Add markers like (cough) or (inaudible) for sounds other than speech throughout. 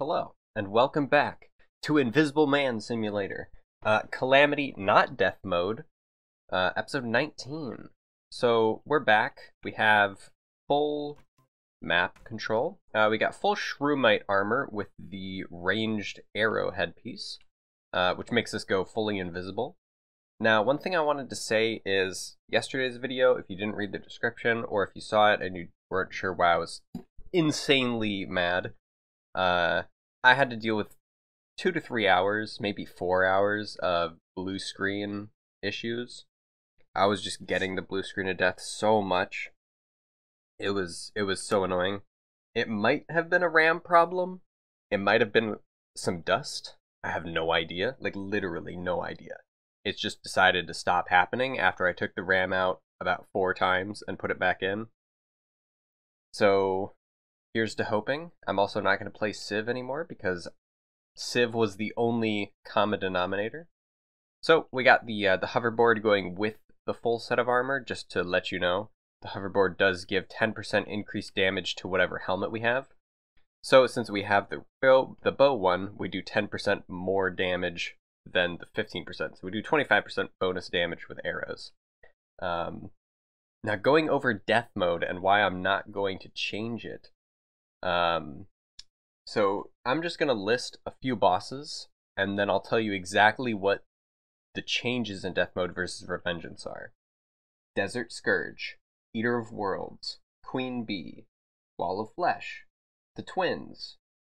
hello, and welcome back to Invisible Man Simulator. Uh, Calamity, not Death Mode, uh, episode 19. So, we're back. We have full map control. Uh, we got full Shroomite armor with the ranged arrow headpiece, uh, which makes us go fully invisible. Now, one thing I wanted to say is yesterday's video, if you didn't read the description or if you saw it and you weren't sure why I was insanely mad, uh, I had to deal with two to three hours, maybe four hours of blue screen issues. I was just getting the blue screen of death so much. It was it was so annoying. It might have been a RAM problem. It might have been some dust. I have no idea. Like literally no idea. It's just decided to stop happening after I took the RAM out about four times and put it back in. So here's to hoping. I'm also not going to play Civ anymore because Civ was the only common denominator. So we got the uh, the hoverboard going with the full set of armor, just to let you know. The hoverboard does give 10% increased damage to whatever helmet we have. So since we have the bow, the bow one, we do 10% more damage than the 15%. So we do 25% bonus damage with arrows. Um, now going over death mode and why I'm not going to change it. Um, so I'm just going to list a few bosses and then I'll tell you exactly what the changes in death mode versus revengeance are. Desert Scourge, Eater of Worlds, Queen Bee, Wall of Flesh, the Twins,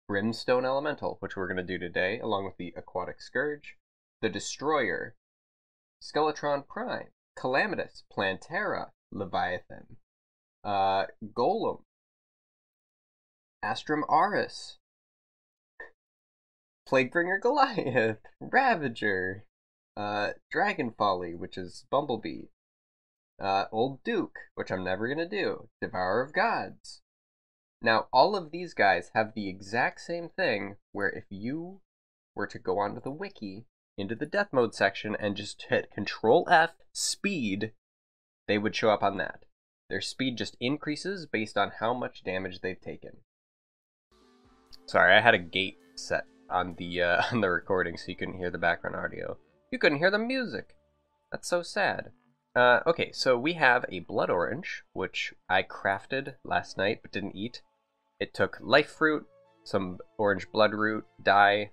Brimstone Elemental, which we're going to do today, along with the Aquatic Scourge, the Destroyer, Skeletron Prime, Calamitas, Plantera, Leviathan, uh, Golem, Astrum Aureus, Plaguebringer Goliath, Ravager, uh, Dragonfolly, which is Bumblebee, uh, Old Duke, which I'm never gonna do, Devourer of Gods. Now, all of these guys have the exact same thing, where if you were to go onto the wiki, into the death mode section, and just hit Control F, speed, they would show up on that. Their speed just increases based on how much damage they've taken. Sorry, I had a gate set on the uh, (laughs) on the recording so you couldn't hear the background audio. You couldn't hear the music. That's so sad. Uh, okay, so we have a blood orange, which I crafted last night but didn't eat. It took life fruit, some orange bloodroot, dye,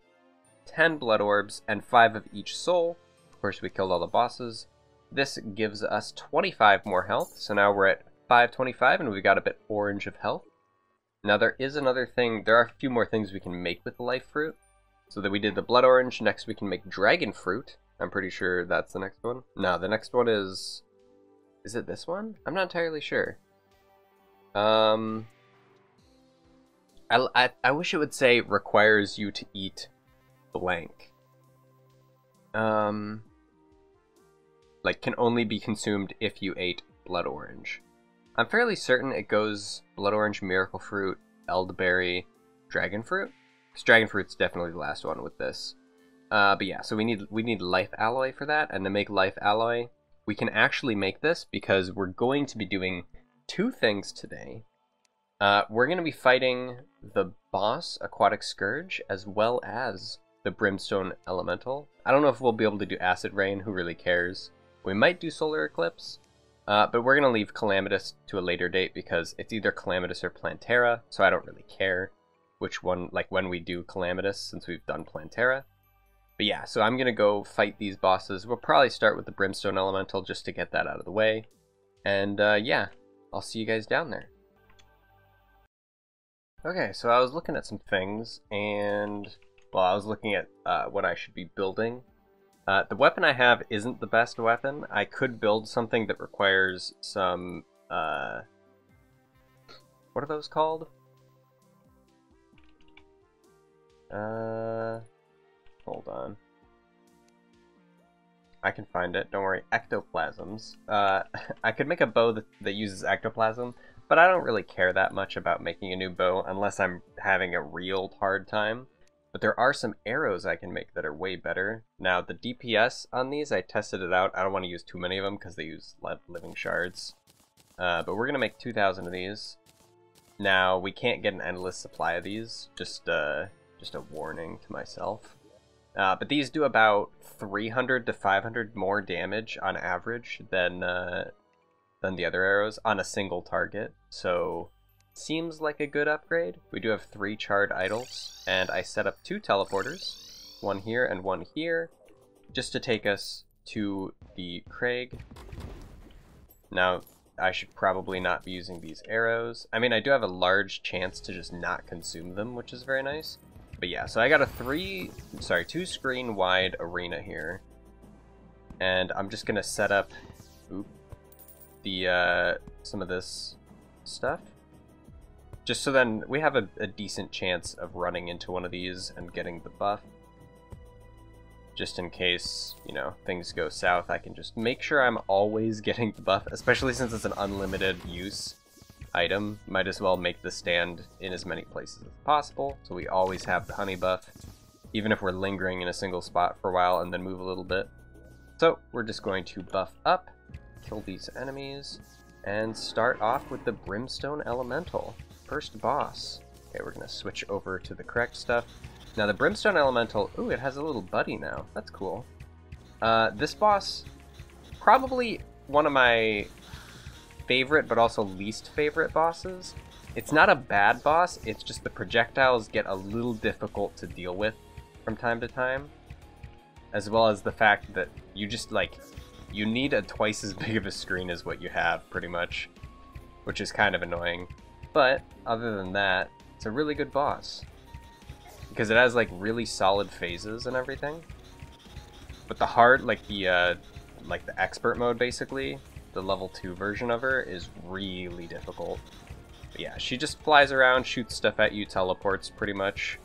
10 blood orbs, and 5 of each soul. Of course, we killed all the bosses. This gives us 25 more health, so now we're at 525 and we've got a bit orange of health. Now there is another thing, there are a few more things we can make with the life fruit. So that we did the blood orange, next we can make dragon fruit. I'm pretty sure that's the next one. No, the next one is... Is it this one? I'm not entirely sure. Um... I, I, I wish it would say requires you to eat blank. Um... Like, can only be consumed if you ate blood orange. I'm fairly certain it goes blood orange, miracle fruit, elderberry, dragon fruit. Because dragon fruit's definitely the last one with this. Uh, but yeah, so we need we need life alloy for that, and to make life alloy, we can actually make this because we're going to be doing two things today. Uh, we're going to be fighting the boss Aquatic Scourge as well as the Brimstone Elemental. I don't know if we'll be able to do Acid Rain. Who really cares? We might do Solar Eclipse. Uh, but we're going to leave Calamitas to a later date because it's either Calamitas or Plantera, so I don't really care which one, like when we do Calamitas since we've done Plantera. But yeah, so I'm going to go fight these bosses. We'll probably start with the Brimstone Elemental just to get that out of the way. And uh, yeah, I'll see you guys down there. Okay, so I was looking at some things, and, well, I was looking at uh, what I should be building uh, the weapon I have isn't the best weapon. I could build something that requires some, uh, what are those called? Uh, hold on. I can find it, don't worry. Ectoplasms. Uh, (laughs) I could make a bow that, that uses ectoplasm, but I don't really care that much about making a new bow unless I'm having a real hard time. But there are some arrows I can make that are way better. Now, the DPS on these, I tested it out. I don't want to use too many of them because they use living shards. Uh, but we're going to make 2,000 of these. Now, we can't get an endless supply of these. Just, uh, Just a warning to myself. Uh, but these do about 300 to 500 more damage on average than uh, than the other arrows on a single target. So seems like a good upgrade. We do have three charred idols, and I set up two teleporters, one here and one here, just to take us to the Crag. Now, I should probably not be using these arrows. I mean, I do have a large chance to just not consume them, which is very nice. But yeah, so I got a three, sorry, two screen wide arena here. And I'm just gonna set up, oop, the, uh, some of this stuff. Just so then we have a, a decent chance of running into one of these and getting the buff. Just in case, you know, things go south, I can just make sure I'm always (laughs) getting the buff, especially since it's an unlimited use item. Might as well make the stand in as many places as possible, so we always have the honey buff, even if we're lingering in a single spot for a while and then move a little bit. So we're just going to buff up, kill these enemies, and start off with the Brimstone Elemental. First boss. Okay, we're gonna switch over to the correct stuff. Now the Brimstone Elemental, ooh, it has a little buddy now. That's cool. Uh, this boss, probably one of my favorite but also least favorite bosses. It's not a bad boss, it's just the projectiles get a little difficult to deal with from time to time. As well as the fact that you just, like, you need a twice as (laughs) big of a screen as what you have, pretty much. Which is kind of annoying. But, other than that, it's a really good boss. Because it has, like, really solid phases and everything. But the hard, like, the, uh, like, the expert mode, basically, the level 2 version of her is really difficult. But yeah, she just flies around, shoots stuff at you, teleports pretty much.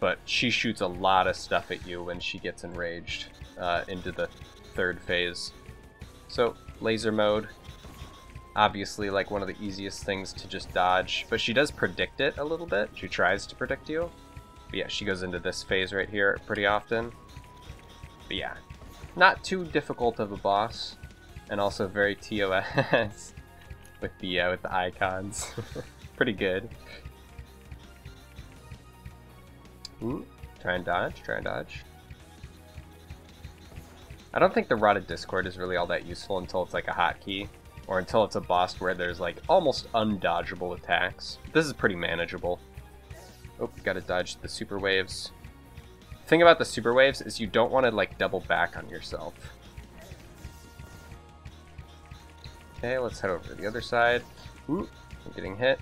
But she shoots a lot of stuff at you when she gets enraged uh, into the third phase. So, laser mode. Obviously, like one of the easiest things to just dodge, but she does predict it a little bit. She tries to predict you. But yeah, she goes into this phase right here pretty often. But yeah, not too difficult of a boss and also very TOS (laughs) with the uh, with the icons. (laughs) Pretty good. Ooh, try and dodge, try and dodge. I don't think the Rod of Discord is really all that useful until it's like a hotkey, or until it's a boss where there's like almost undodgeable attacks. This is pretty manageable. Oh, gotta dodge the super waves. The thing about the super waves is you don't want to like double back on yourself. Okay, let's head over to the other side. Ooh, I'm getting hit.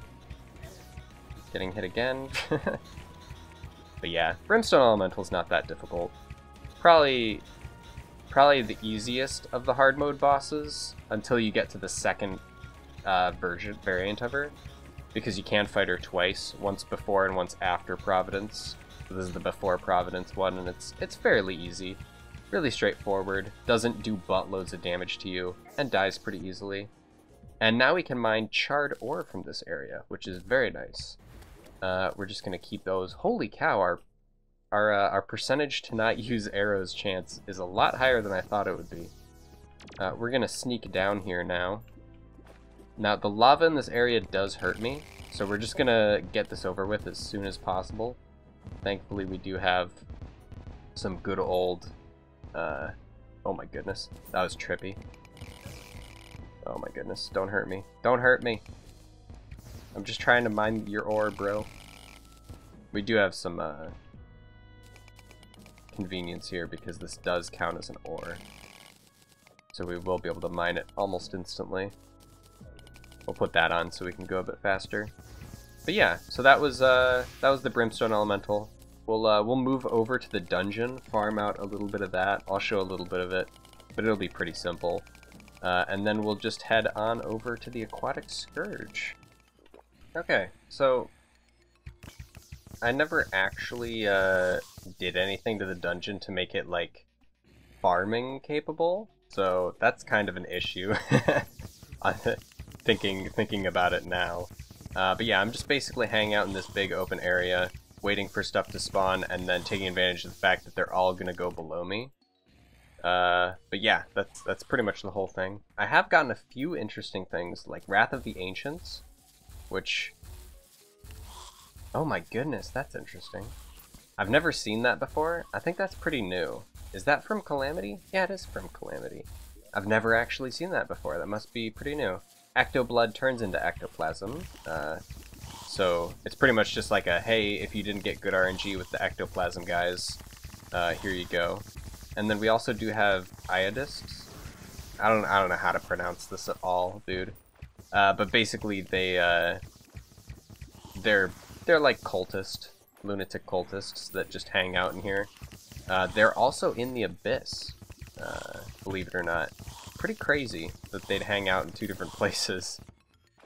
Getting hit again. (laughs) but yeah, Brimstone Elemental's not that difficult. Probably, probably the easiest of the hard mode bosses until you get to the second uh, version variant of her, because you can fight her twice, once before and once after Providence. So this is the before Providence one, and it's it's fairly easy. Really straightforward, doesn't do buttloads of damage to you, and dies pretty easily. And now we can mine charred ore from this area, which is very nice. Uh, we're just going to keep those. Holy cow, our our, uh, our percentage to not use arrows chance is a lot higher than I thought it would be. Uh, we're to sneak down here now. Now, the lava in this area does hurt me, so we're just to get this over with as soon as possible. Thankfully, we do have some good old uh, oh my goodness, that was trippy. Oh my goodness, don't hurt me. Don't hurt me. I'm just trying to mine your ore, bro. We do have some uh, convenience here because this does count as an ore. So we will be able to mine it almost instantly. We'll put that on so we can go a bit faster. But yeah, so that was uh, that was the Brimstone Elemental. We'll uh, we'll move over to the dungeon, farm out a little bit of that. I'll show a little bit of it, but it'll be pretty simple. Uh, and then we'll just head on over to the Aquatic Scourge. Okay, so I never actually uh, did anything to the dungeon to make it like farming capable, so that's kind of an issue. (laughs) thinking thinking about it now. Uh, but yeah, I'm just basically hanging out in this big open area, waiting for stuff to spawn, and then taking advantage of the fact that they're all to go below me. Uh, but yeah, that's that's pretty much the whole thing. I have gotten a few interesting things, like Wrath of the Ancients, which... Oh my goodness, that's interesting. I've never seen that before. I think that's pretty new. Is that from Calamity? Yeah, it is from Calamity. I've never actually seen that before. That must be pretty new. Ectoblood turns into ectoplasm. Uh, so it's pretty much just like a, hey, if you didn't get good RNG with the ectoplasm guys, uh, here you go. And then we also do have iodisks. I don't, I don't know how to pronounce this at all, dude. Uh, but basically, they, uh, they're, they're like cultist, lunatic cultists that just hang out in here. Uh, they're also in the abyss, uh, believe it or not. Pretty crazy that they'd hang out in two different (laughs) places.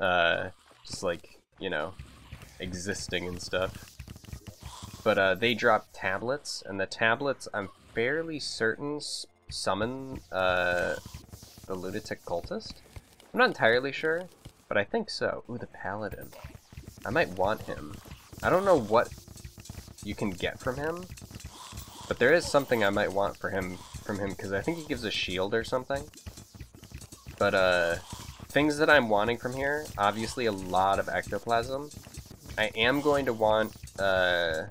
Uh, just like, you know, existing and stuff. But uh, they drop tablets, and the tablets, I'm fairly certain, summon uh, the lunatic cultist. I'm not entirely sure, but I think so. Ooh, the paladin. I might want him. I don't know what you can get from him, but there is something I might want for him from him because I think he gives a shield or something. But uh, things that I'm wanting from here, obviously a lot of ectoplasm. I am going to want uh,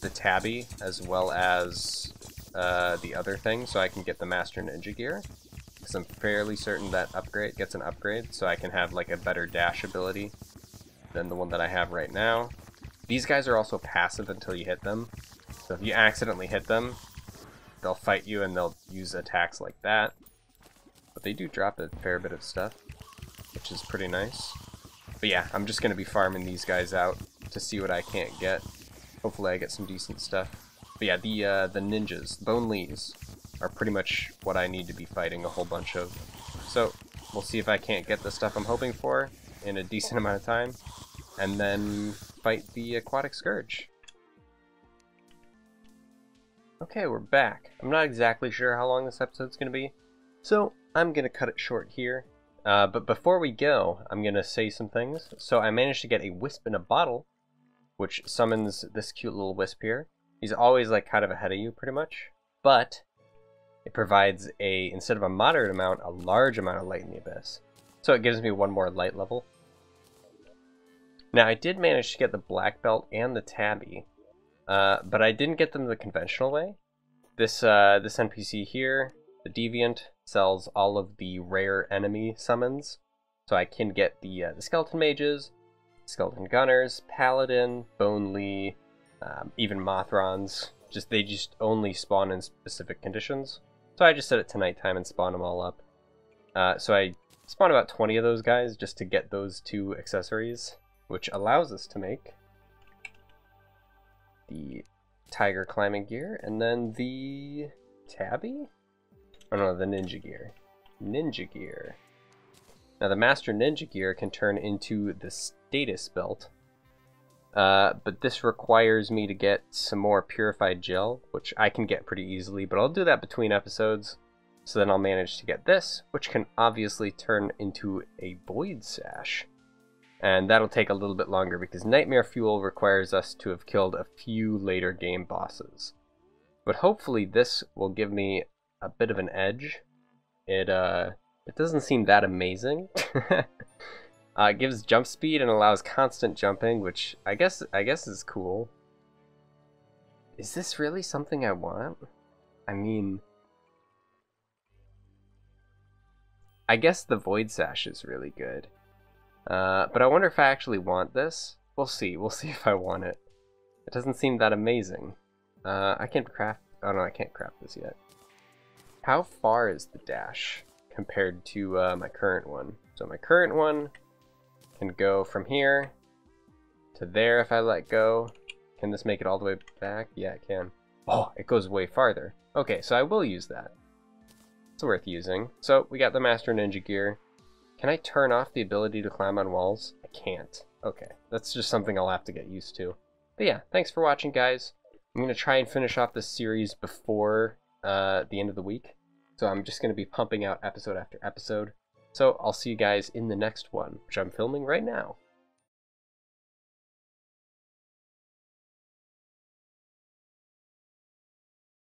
the tabby as well as uh, the other thing so I can get the Master Ninja gear. Because I'm fairly certain that upgrade gets an upgrade so I can have like a better dash ability than the one that I have right now. These guys are also passive until you hit them. So if you accidentally hit them, they'll fight you and they'll use attacks like that. But they do drop a fair bit of stuff, which is pretty nice. But yeah, I'm just going to be farming these guys out to see what I can't get. Hopefully I get some decent stuff. But yeah, the uh, the ninjas, Bone Lees, are pretty much what I need to be fighting a whole bunch of. So, we'll see if I can't get the stuff I'm hoping for in a decent amount of time. And then fight the Aquatic Scourge. Okay, we're back. I'm not exactly sure how long this episode's going to be, so I'm going to cut it short here. Uh, but before we go, I'm going to say some things. So I managed to get a wisp in a bottle, which summons this cute little wisp here. He's always like kind of ahead of you pretty much, but it provides a, instead of a moderate amount, a large amount of light in the abyss. So it gives me one more light level. Now I did manage to get the black belt and the tabby, uh, but I didn't get them the conventional way. This, uh, this NPC here, the Deviant, sells all of the rare enemy summons. So I can get the, uh, the Skeleton Mages, Skeleton Gunners, Paladin, Bone Lee, um, even Mothrons. Just They just only spawn in specific conditions. So I just set it to nighttime and spawn them all up. Uh, so I spawned about 20 of those guys just to get those two accessories, which allows us to make the tiger climbing gear and then the tabby Oh no, the ninja gear. Ninja gear. Now the master ninja gear can turn into the status belt. Uh, but this requires me to get some more purified gel, which I can get pretty easily, but I'll do that between episodes. So then I'll manage to get this, which can obviously turn into a void sash. And that'll take a little bit longer because Nightmare Fuel requires us to have killed a few later game bosses. But hopefully this will give me a bit of an edge. It uh, it doesn't seem that amazing. (laughs) uh, it gives jump speed and allows constant jumping, which I guess I guess is cool. Is this really something I want? I mean, I guess the Void Sash is really good. Uh, but I wonder if I actually want this. We'll see. We'll (laughs) see if I want it. It doesn't seem that amazing. Uh, I can't craft... Oh no, I can't craft this yet. How far is the dash compared to uh, my current one? So my current one can go from here to there if I let go. Can this make it all the way back? Yeah, it can. Oh, it goes way farther. Okay, so I will use that. It's worth using. So we got the Master Ninja gear. Can I turn off the ability to climb on walls? I can't. Okay, that's just something I'll have to get used to. But yeah, thanks for watching, guys. I'm going to try and finish off this series before uh, the end of the week. So I'm just going to be pumping out episode after episode. So I'll see you guys in the next one, which I'm filming right now.